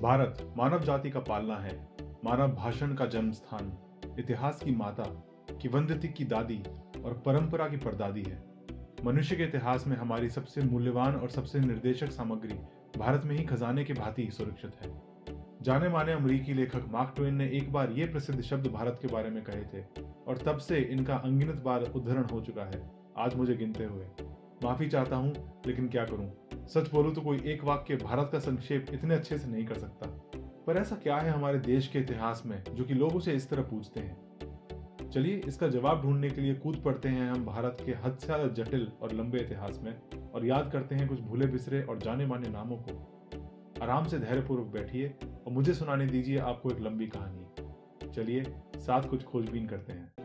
भारत मानव जाति का पालना है। मानव भाषण का जन्म स्थान इतिहास की माता, किवंदती की दादी और परंपरा की परदादी है। मनुष्य के इतिहास में हमारी सबसे मूल्यवान और सबसे निर्देशक सामग्री भारत में ही खजाने के भांति सुरक्षित है। जाने माने अमरीकी लेखक मार्क ट्वेन ने एक बार ये प्रसिद्ध शब्द भारत के बारे में कहे थे और तब से इनका अनगिनत बार उद्धरण हो चुका है। आज मुझे गिनते हुए। माफ़ी चाहता हूँ, लेकिन क्या करूँ? सच बोलूँ तो कोई एक वाक्य भारत का संक्षेप इतने अच्छे से नहीं कर सकता। पर ऐसा क्या है हमारे देश के इतिहास में, जो कि लोग उसे इस तरह पूछते हैं? चलिए, इसका जवाब ढूँढने के लिए कूद पड़ते हैं हम भारत के हद से ज़्यादा जटिल और लंबे इतिहास में, और याद करते हैं कुछ भूले बिसरे और जाने माने नामों को। आराम से धैर्यपूर्वक बैठिए और मुझे सुनाने दीजिए आपको एक लंबी कहानी। चलिए, साथ कुछ खोजबीन करते हैं।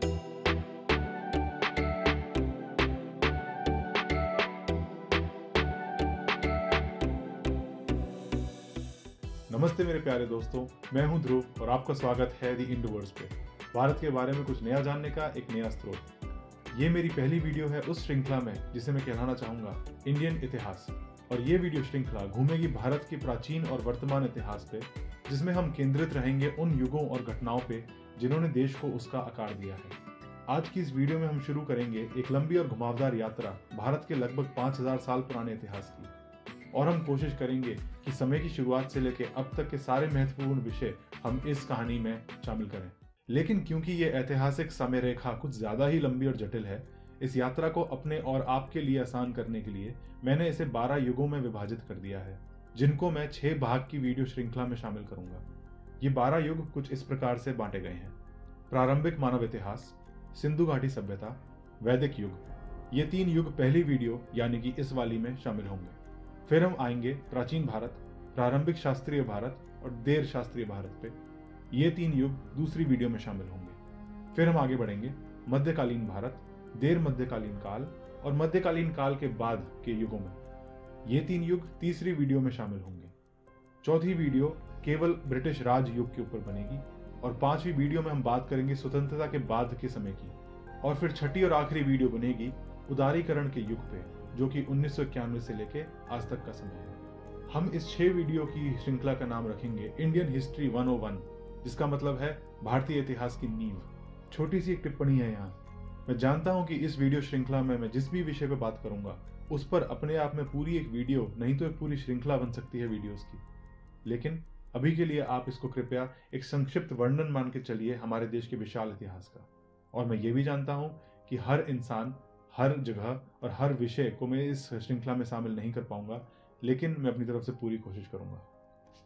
नमस्ते मेरे प्यारे दोस्तों, मैं हूँ ध्रुव और आपका स्वागत है दी इंड वर्ड्स पे। भारत के बारे में कुछ नया जानने का एक नया स्रोत। ये मेरी पहली वीडियो है उस श्रृंखला में जिसे मैं कहलाना चाहूँगा इंडियन इतिहास। और ये वीडियो श्रृंखला घूमेगी भारत के प्राचीन और वर्तमान इतिहास पे, जिसमें हम केंद्रित रहेंगे उन युगों और घटनाओं पे जिन्होंने देश को उसका आकार दिया है। आज की इस वीडियो में हम शुरू करेंगे एक लंबी और घुमावदार यात्रा भारत के लगभग 5000 साल पुराने इतिहास की। और हम कोशिश करेंगे कि समय की शुरुआत से लेकर अब तक के सारे महत्वपूर्ण विषय हम इस कहानी में शामिल करें। लेकिन क्योंकि ये ऐतिहासिक समय रेखा कुछ ज़्यादा ही लंबी और जटिल है, इस यात्रा को अपने और आपके लिए आसान करने के लिए मैंने इसे 12 युगों में विभाजित कर दिया है, जिनको मैं छह भाग की वीडियो श्रृंखला में शामिल करूँगा। ये 12 युग कुछ इस प्रकार से बांटे गए हैं। प्रारंभिक मानव इतिहास, सिंधु घाटी सभ्यता, वैदिक युग, ये तीन युग पहली वीडियो यानी कि इस वाली में शामिल होंगे। फिर हम आएँगे प्राचीन भारत, प्रारंभिक शास्त्रीय भारत और देर शास्त्रीय भारत पे। ये तीन युग दूसरी वीडियो में शामिल होंगे। फिर हम आगे बढ़ेंगे मध्यकालीन भारत, देर मध्यकालीन काल और मध्यकालीन काल के बाद के युगों में। ये तीन युग तीसरी वीडियो में शामिल होंगे। चौथी वीडियो केवल ब्रिटिश राज युग के ऊपर बनेगी और पांचवी वीडियो में हम बात करेंगे स्वतंत्रता के बाद के समय की। और फिर छठी और आखिरी वीडियो बनेगी उदारीकरण के युग पे। जो कि उन्नीस से लेके आज तक का समय है। हम इस छह वीडियो की श्रृंखला का नाम रखेंगे इंडियन हिस्ट्री 101 जिसका मतलब है भारतीय इतिहास की नींव। छोटी सी एक टिप्पणी है यहाँ। मैं जानता हूँ कि इस वीडियो श्रृंखला में मैं जिस भी विषय पर बात करूँगा, उस पर अपने आप में पूरी एक वीडियो, नहीं तो एक पूरी श्रृंखला बन सकती है वीडियोस की। लेकिन अभी के लिए आप इसको कृपया एक संक्षिप्त वर्णन मान के चलिए हमारे देश के विशाल इतिहास का। और मैं ये भी जानता हूँ कि हर इंसान हर जगह और हर विषय को मैं इस श्रृंखला में शामिल नहीं कर पाऊँगा, लेकिन मैं अपनी तरफ़ से पूरी कोशिश करूँगा।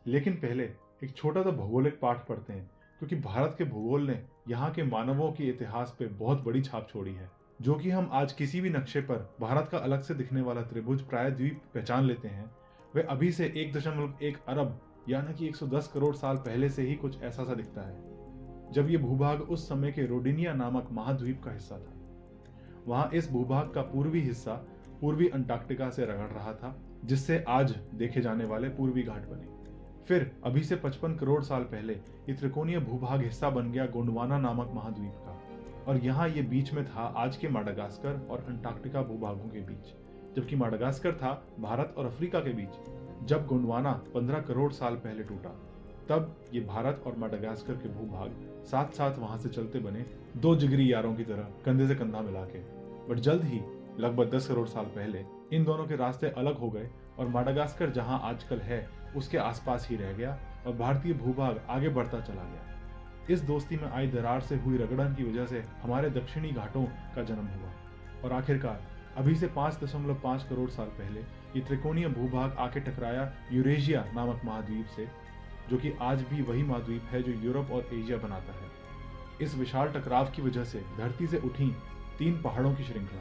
लेकिन पहले एक छोटा सा भौगोलिक पाठ पढ़ते हैं, क्योंकि भारत के भूगोल ने यहाँ के मानवों के इतिहास पे बहुत बड़ी छाप छोड़ी है, जो कि हम आज किसी भी नक्शे पर भारत का अलग से दिखने वाला त्रिभुज प्राय द्वीप पहचान लेते हैं। वे अभी से एक दशमलव एक अरब यानी कि 110 करोड़ साल पहले से ही कुछ ऐसा सा दिखता है। जब ये भूभाग उस समय के रोडिनिया नामक महाद्वीप का हिस्सा था। वहाँ इस भूभाग का पूर्वी हिस्सा पूर्वी अंटार्कटिका से रगड़ रहा था, जिससे आज देखे जाने वाले पूर्वी घाट बने। फिर अभी से 55 करोड़ साल पहले ये त्रिकोणीय भूभाग हिस्सा बन गया गोंडवाना नामक महाद्वीप का। और यहाँ ये बीच में था आज के माडागास्कर और अंटार्कटिका भूभागों के बीच, जबकि माडागास्कर था भारत और अफ्रीका के बीच, जब गोंडवाना 15 करोड़ साल पहले टूटा। तब ये भारत और माडागास्कर के भूभाग साथ साथ वहाँ से चलते बने दो जिगरी यारों की तरह कंधे से कंधा मिला के। बट जल्द ही, लगभग दस करोड़ साल पहले, इन दोनों के रास्ते अलग हो गए और माडागास्कर जहाँ आजकल है, उसके आसपास ही रह गया और भारतीय भूभाग आगे बढ़ता चला गया। इस दोस्ती में आई दरार से हुई रगड़न की वजह से हमारे दक्षिणी घाटों का जन्म हुआ और आखिरकार, अभी से पाँच दशमलव पाँच करोड़ साल पहले, ये त्रिकोणीय भूभाग आके टकराया यूरेशिया नामक महाद्वीप से जो कि आज भी वही महाद्वीप है जो यूरोप और एशिया बनाता है। इस विशाल टकराव की वजह से धरती से उठी तीन पहाड़ों की श्रृंखला,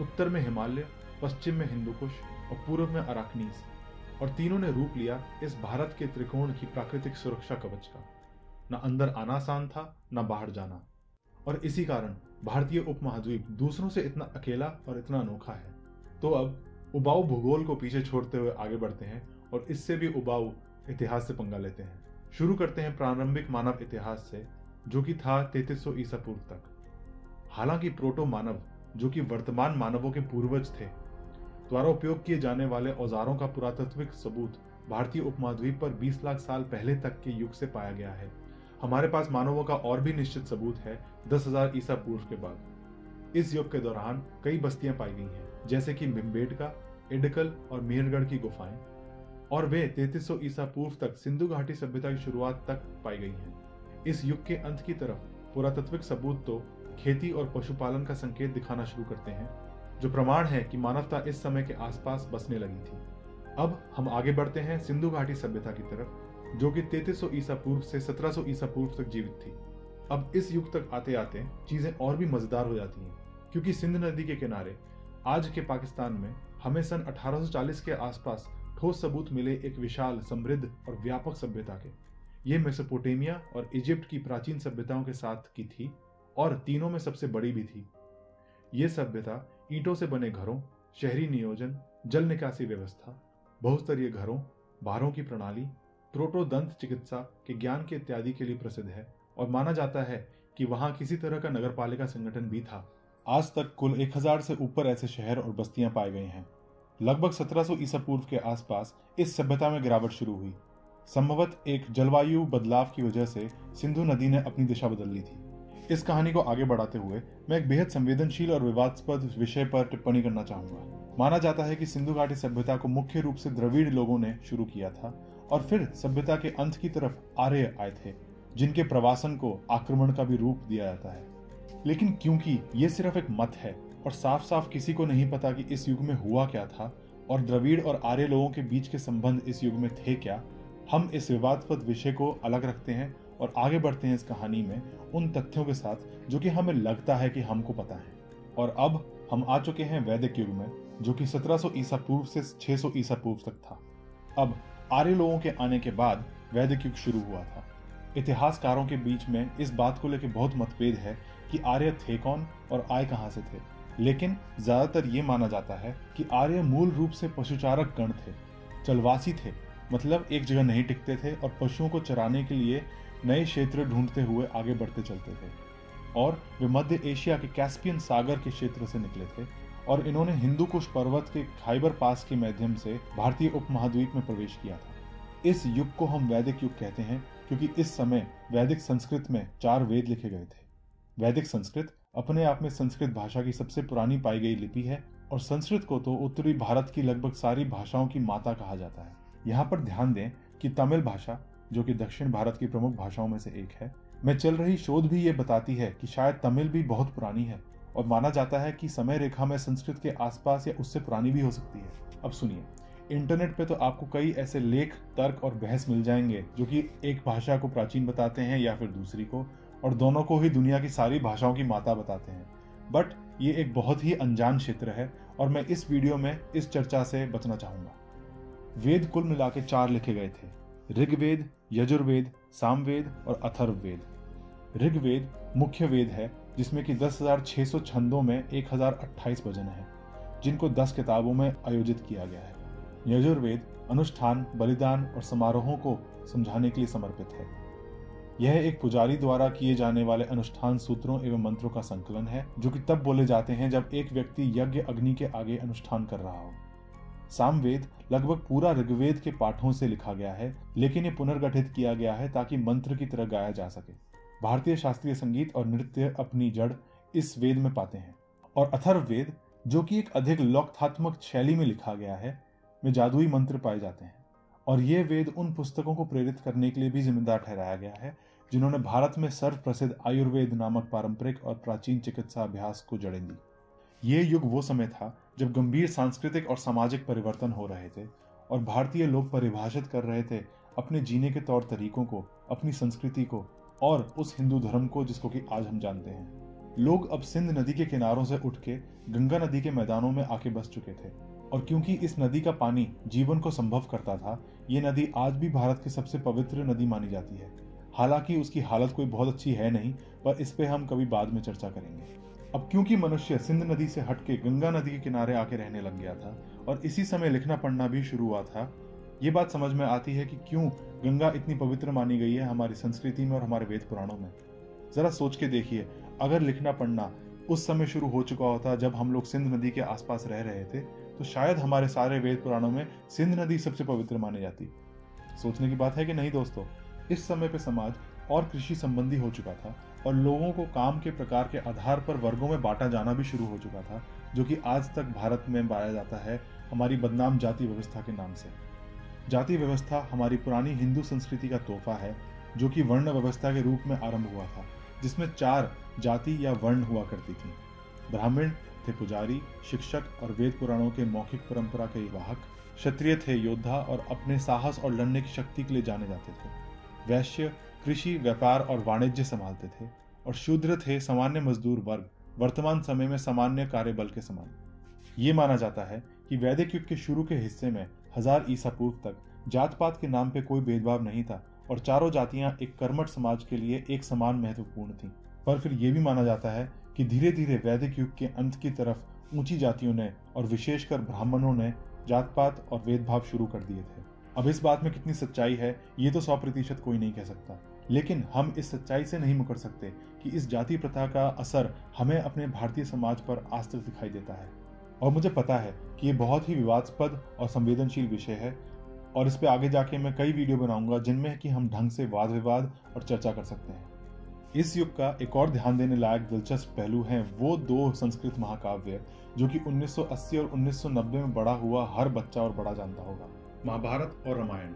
उत्तर में हिमालय, पश्चिम में हिंदुकुश और पूर्व में अराकनीस, और तीनों ने रूप लिया इस भारत के त्रिकोण की प्राकृतिक सुरक्षा कवच का। न अंदर आना आसान था, न बाहर जाना। और इसी कारण भारतीय उपमहाद्वीप दूसरों से इतना अकेला और इतना अनोखा है। तो अब उबाऊ भूगोल को पीछे छोड़ते हुए आगे बढ़ते हैं और इससे भी उबाऊ इतिहास से पंगा लेते हैं। शुरू करते हैं प्रारंभिक मानव इतिहास से, जो कि था तैतीस सौ ईसा पूर्व तक। हालाँकि प्रोटो मानव, जो कि वर्तमान मानवों के पूर्वज थे, द्वारा उपयोग किए जाने वाले औजारों का पुरातत्विक सबूत भारतीय उपमहाद्वीप पर 20 लाख साल पहले तक के युग से पाया गया है। हमारे पास मानवों का और भी निश्चित सबूत है, दस हज़ार ईसा पूर्व के बाद। इस युग के दौरान कई बस्तियाँ पाई गई हैं, जैसे कि भिम्बेटका इडकल और मेहरगढ़ की गुफाएँ। और वे 3300 ईसा पूर्व तक सिंधु घाटी सभ्यता की शुरुआत तक पाई गई हैं। इस युग के अंत की तरफ़ पुरातत्विक सबूत तो खेती और पशुपालन का संकेत दिखाना शुरू करते हैं, जो प्रमाण है कि मानवता इस समय के आसपास बसने लगी थी। अब हम आगे बढ़ते हैं सिंधु घाटी सभ्यता की तरफ़, जो कि 3300 ईसा पूर्व से 1700 ईसा पूर्व तक जीवित थी। अब इस युग तक आते आते चीज़ें और भी मज़ेदार हो जाती हैं, क्योंकि सिंध नदी के किनारे आज के पाकिस्तान में हमें सन 1840 के आसपास ठोस सबूत मिले एक विशाल, समृद्ध और व्यापक सभ्यता के। ये मेसोपोटेमिया और इजिप्ट की प्राचीन सभ्यताओं के साथ की थी और तीनों में सबसे बड़ी भी थी। ये सभ्यता ईंटों से बने घरों, शहरी नियोजन, जल निकासी व्यवस्था, बहुस्तरीय घरों, बारों की प्रणाली त्रोटोदंत चिकित्सा के ज्ञान के इत्यादि के लिए प्रसिद्ध है और माना जाता है कि वहाँ किसी तरह का नगर पालिका संगठन भी था। आज तक कुल 1000 से ऊपर ऐसे शहर और बस्तियाँ पाए गए हैं। लगभग 1700 ईसा पूर्व के आसपास इस सभ्यता में गिरावट शुरू हुई। संभवत एक जलवायु बदलाव की वजह से सिंधु नदी ने अपनी दिशा बदल ली थी। इस कहानी को आगे बढ़ाते हुए मैं एक बेहद संवेदनशील और विवादास्पद विषय पर टिप्पणी करना चाहूँगा। माना जाता है कि सिंधु घाटी सभ्यता को मुख्य रूप से द्रविड़ लोगों ने शुरू किया था और फिर सभ्यता के अंत की तरफ़ आर्य आए थे, जिनके प्रवासन को आक्रमण का भी रूप दिया जाता है। लेकिन क्योंकि ये सिर्फ़ एक मत है और साफ़ साफ़ किसी को नहीं पता कि इस युग में हुआ क्या था और द्रविड़ और आर्य लोगों के बीच के संबंध इस युग में थे क्या। हम इस विवादपद विषय को अलग रखते हैं और आगे बढ़ते हैं इस कहानी में उन तथ्यों के साथ जो कि हमें लगता है कि हमको पता है। और अब हम आ चुके हैं वैदिक युग में, जो कि 1700 ईसा पूर्व से 600 ईसा पूर्व तक था। अब आर्य लोगों के आने के बाद वैदिक युग शुरू हुआ था। इतिहासकारों के बीच में इस बात को लेकर बहुत मतभेद है कि आर्य थे कौन और आए कहाँ से थे। लेकिन ज़्यादातर ये माना जाता है कि आर्य मूल रूप से पशुचारक गण थे, चलवासी थे मतलब एक जगह नहीं टिकते थे और पशुओं को चराने के लिए नए क्षेत्र ढूंढते हुए आगे बढ़ते चलते थे। और वे मध्य एशिया के कैस्पियन सागर के क्षेत्र से निकले थे और इन्होंने हिंदू कुश पर्वत के खाइबर पास के माध्यम से भारतीय उपमहाद्वीप में प्रवेश किया था। इस युग को हम वैदिक युग कहते हैं, क्योंकि इस समय वैदिक संस्कृत में चार वेद लिखे गए थे। वैदिक संस्कृत अपने आप में संस्कृत भाषा की सबसे पुरानी पाई गई लिपि है और संस्कृत को तो उत्तरी भारत की लगभग सारी भाषाओं की माता कहा जाता है। यहाँ पर ध्यान दें कि तमिल भाषा, जो कि दक्षिण भारत की प्रमुख भाषाओं में से एक है, में चल रही शोध भी ये बताती है कि शायद तमिल भी बहुत पुरानी है और माना जाता है कि समय रेखा में संस्कृत के आसपास या उससे पुरानी भी हो सकती है। अब सुनिए, इंटरनेट पे तो आपको कई ऐसे लेख, तर्क और बहस मिल जाएँगे, जो कि एक भाषा को प्राचीन बताते हैं या फिर दूसरी को और दोनों को ही दुनिया की सारी भाषाओं की माता बताते हैं। बट ये एक बहुत ही अनजान क्षेत्र है और मैं इस वीडियो में इस चर्चा से बचना चाहूँगा। वेद कुल मिला के चार लिखे गए थे ऋग्वेद यजुर्वेद सामवेद और अथर्ववेद। ऋग्वेद मुख्य वेद है जिसमें कि 10,600 छंदों में 1028 भजन है जिनको 10 किताबों में आयोजित किया गया है। यजुर्वेद अनुष्ठान बलिदान और समारोहों को समझाने के लिए समर्पित है। यह एक पुजारी द्वारा किए जाने वाले अनुष्ठान सूत्रों एवं मंत्रों का संकलन है, जो कि तब बोले जाते हैं जब एक व्यक्ति यज्ञ अग्नि के आगे अनुष्ठान कर रहा हो। सामवेद लगभग पूरा ऋग्वेद के पाठों से लिखा गया है, लेकिन ये पुनर्गठित किया गया है ताकि मंत्र की तरह गाया जा सके। भारतीय शास्त्रीय संगीत और नृत्य अपनी जड़ इस वेद में पाते हैं। और अथर्ववेद, जो कि एक अधिक लोकथात्मक शैली में लिखा गया है, में जादुई मंत्र पाए जाते हैं। और ये वेद उन पुस्तकों को प्रेरित करने के लिए भी जिम्मेदार ठहराया गया है, जिन्होंने भारत में सर्व प्रसिद्ध आयुर्वेद नामक पारंपरिक और प्राचीन चिकित्सा अभ्यास को जड़ें दी। ये युग वो समय था जब गंभीर सांस्कृतिक और सामाजिक परिवर्तन हो रहे थे और भारतीय लोग परिभाषित कर रहे थे अपने जीने के तौर तरीकों को, अपनी संस्कृति को और उस हिंदू धर्म को जिसको कि आज हम जानते हैं। लोग अब सिंध नदी के किनारों से उठ के गंगा नदी के मैदानों में आके बस चुके थे। और क्योंकि इस नदी का पानी जीवन को संभव करता था, ये नदी आज भी भारत की सबसे पवित्र नदी मानी जाती है। हालाँकि उसकी हालत कोई बहुत अच्छी है नहीं, पर इस पर हम कभी बाद में चर्चा करेंगे। अब क्योंकि मनुष्य सिंध नदी से हटके गंगा नदी के किनारे आके रहने लग गया था, और इसी समय लिखना पढ़ना भी शुरू हुआ था, ये बात समझ में आती है कि क्यों गंगा इतनी पवित्र मानी गई है हमारी संस्कृति में और हमारे वेद पुराणों में। जरा सोच के देखिए अगर लिखना पढ़ना उस समय शुरू हो चुका होता जब हम लोग सिंध नदी के आसपास रह रहे थे तो शायद हमारे सारे वेद पुराणों में सिंध नदी सबसे पवित्र मानी जाती। सोचने की बात है कि नहीं दोस्तों? इस समय पे समाज और कृषि संबंधी हो चुका था और लोगों को काम के प्रकार के आधार पर वर्गों में बांटा जाना भी शुरू हो चुका था, जो कि आज तक भारत में पाया जाता है हमारी बदनाम जाति व्यवस्था के नाम से। जाति व्यवस्था हमारी पुरानी हिंदू संस्कृति का तोहफा है, जो कि वर्ण व्यवस्था के रूप में आरंभ हुआ था। जिसमें चार जाति या वर्ण हुआ करती थी। ब्राह्मण थे पुजारी, शिक्षक और वेद पुराणों के मौखिक परंपरा के वाहक। क्षत्रिय थे योद्धा और अपने साहस और लड़ने की शक्ति के लिए जाने जाते थे। वैश्य, कृषि, व्यापार और वाणिज्य संभालते थे और शूद्र थे सामान्य मजदूर वर्ग, वर्तमान समय में सामान्य कार्य बल के समान। ये माना जाता है कि वैदिक युग के शुरू के हिस्से में हज़ार ईसा पूर्व तक जात पात के नाम पे कोई भेदभाव नहीं था और चारों जातियाँ एक कर्मठ समाज के लिए एक समान महत्वपूर्ण थी। पर फिर यह भी माना जाता है कि धीरे धीरे वैदिक युग के अंत की तरफ़ ऊँची जातियों ने और विशेषकर ब्राह्मणों ने जात पात और भेदभाव शुरू कर दिए थे। अब इस बात में कितनी सच्चाई है, ये तो सौ प्रतिशत कोई नहीं कह सकता। लेकिन हम इस सच्चाई से नहीं मुकर सकते कि इस जाति प्रथा का असर हमें अपने भारतीय समाज पर आज दिखाई देता है। और मुझे पता है कि ये बहुत ही विवादास्पद और संवेदनशील विषय है और इस पर आगे जाके मैं कई वीडियो बनाऊँगा जिनमें कि हम ढंग से वाद विवाद और चर्चा कर सकते हैं। इस युग का एक और ध्यान देने लायक दिलचस्प पहलू हैं वो दो संस्कृत महाकाव्य, जो कि 1980 और 1990 में बड़ा हुआ हर बच्चा और बड़ा जानता होगा। महाभारत और रामायण,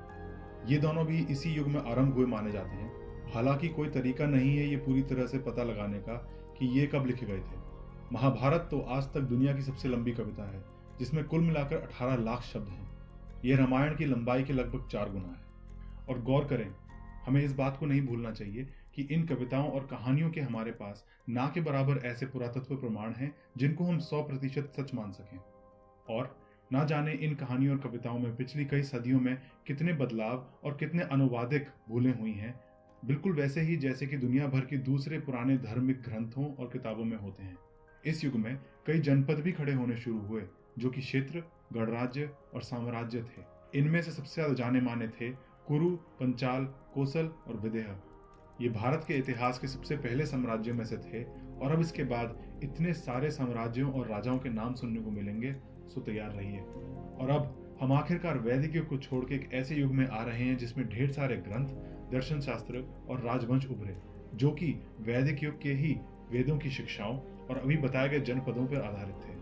ये दोनों भी इसी युग में आरंभ हुए माने जाते हैं। हालाँकि कोई तरीका नहीं है ये पूरी तरह से पता लगाने का कि ये कब लिखे गए थे। महाभारत तो आज तक दुनिया की सबसे लंबी कविता है, जिसमें कुल मिलाकर 18 लाख शब्द हैं। यह रामायण की लंबाई के लगभग चार गुना है। और गौर करें, हमें इस बात को नहीं भूलना चाहिए कि इन कविताओं और कहानियों के हमारे पास ना के बराबर ऐसे पुरातत्व प्रमाण हैं जिनको हम सौ प्रतिशत सच मान सकें। और ना जाने इन कहानियों और कविताओं में पिछली कई सदियों में कितने बदलाव और कितने अनुवादिक भूलें हुई हैं, बिल्कुल वैसे ही जैसे कि दुनिया भर के दूसरे पुराने धार्मिक ग्रंथों और किताबों में होते हैं। इस युग में कई जनपद भी खड़े होने शुरू हुए, जो कि क्षेत्र गणराज्य और साम्राज्य थे। इनमें से सबसे ज़्यादा जाने माने थे कुरु, पंचाल, कोसल और विदेह। ये भारत के इतिहास के सबसे पहले साम्राज्यों में से थे और अब इसके बाद इतने सारे साम्राज्यों और राजाओं के नाम सुनने को मिलेंगे, सो तैयार रहिए। और अब हम आखिरकार वैदिक युग को छोड़ के एक ऐसे युग में आ रहे हैं जिसमें ढेर सारे ग्रंथ, दर्शन शास्त्र और राजवंश उभरे, जो कि वैदिक युग के ही वेदों की शिक्षाओं और अभी बताए गए जनपदों पर आधारित थे।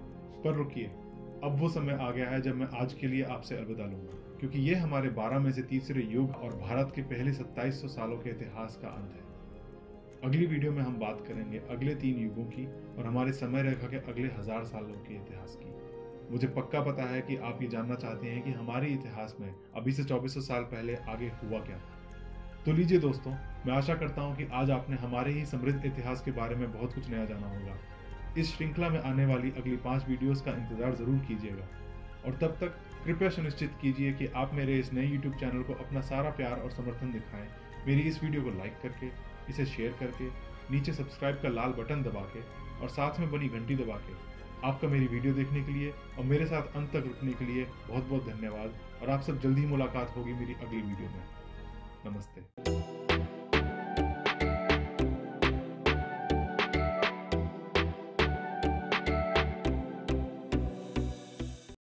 पर रुकिए। अब वो समय आ गया है जब मैं आज के लिए आपसे अलविदा लूँगा। क्योंकि ये हमारे 12 में से तीसरे युग और भारत के पहले 2700 सालों के इतिहास का अंत है। अगली वीडियो में हम बात करेंगे अगले तीन युगों की और हमारे समय रेखा के अगले हज़ार सालों के इतिहास की। मुझे पक्का पता है कि आप ये जानना चाहते हैं कि हमारे इतिहास में अभी से 2400 साल पहले आगे हुआ क्या। तो लीजिए दोस्तों, मैं आशा करता हूँ कि आज आपने हमारे ही समृद्ध इतिहास के बारे में बहुत कुछ नया जाना होगा। इस श्रृंखला में आने वाली अगली पाँच वीडियोस का इंतज़ार ज़रूर कीजिएगा। और तब तक कृपया सुनिश्चित कीजिए कि आप मेरे इस नए यूट्यूब चैनल को अपना सारा प्यार और समर्थन दिखाएँ। मेरी इस वीडियो को लाइक करके, इसे शेयर करके, नीचे सब्सक्राइब का लाल बटन दबा के और साथ में बनी घंटी दबा के आपका मेरी वीडियो देखने के लिए और मेरे साथ अंत तक रुकने के लिए बहुत बहुत धन्यवाद। और आप सब जल्दी मुलाकात होगी मेरी अगली वीडियो में। नमस्ते।